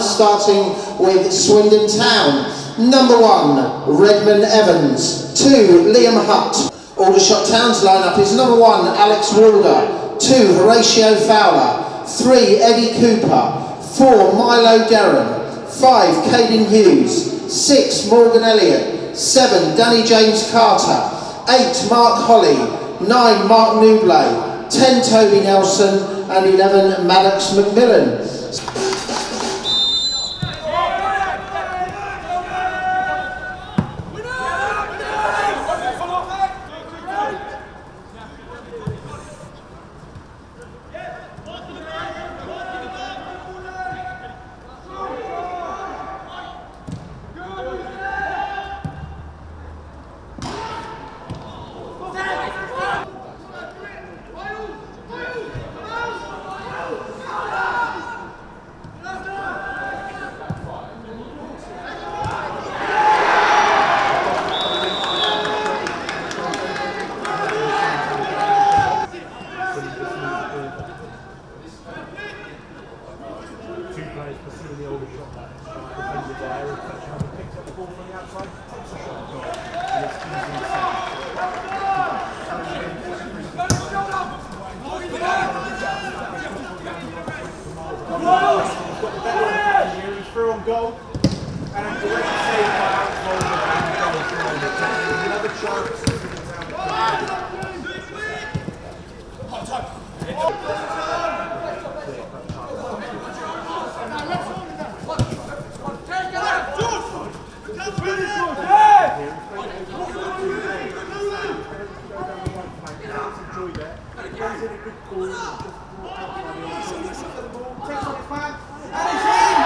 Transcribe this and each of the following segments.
starting with Swindon Town. Number one, Redmond Evans. Two, Liam Hutt. Aldershot Town's lineup is number one, Alex Walder. Two, Horatio Fowler. Three, Eddie Cooper. Four, Milo Derham. Five, Caden Hughes. Six, Morgan Elliott. Seven, Danny James Carter. Eight, Mark Holly. Nine, Mark Newblay. Ten, Toby Nelson. And eleven, Maddox McMillan. two players pursuing the older shot that defended by Eric Fletcher having picked up the ball from the outside, takes a shot at goal, and it's easy to see. Here he's goal, and a great save by Alex Mulder and goal from chance. Enjoy that. Goes in a good ball. Just brought out by the. Takes on his man, and it's in!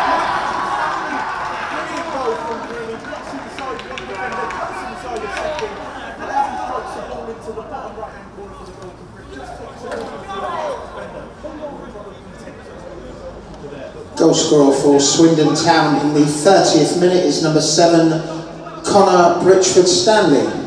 Brilliant goal from Greeny. Cuts inside one defender, cuts inside the second, and as he strikes the ball into the bottom right-hand corner for the goalkeeper, it just takes it over to the last defender. To there. Goal scorer for Swindon Town in the 30th minute is number seven, Connor Britchford Stanley.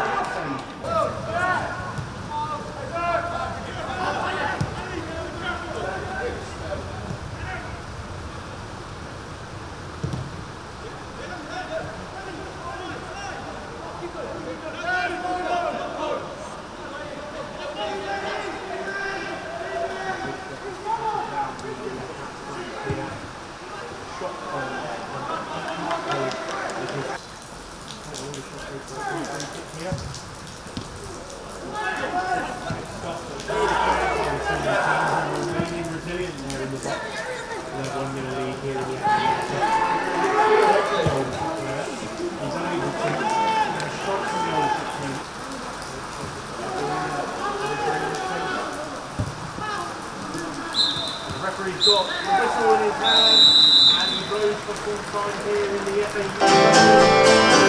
Remaining resilient there in the box. That one going to lead here in the action. He's unable to get a shot from the old team. The referee's got the whistle in his hand and he blows for full time here in the FA.